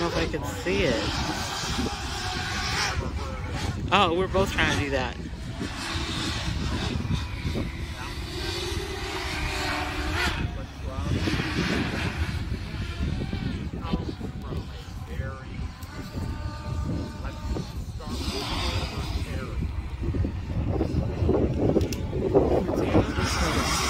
don't know if I can see it. Oh, we're both trying to do that. He's in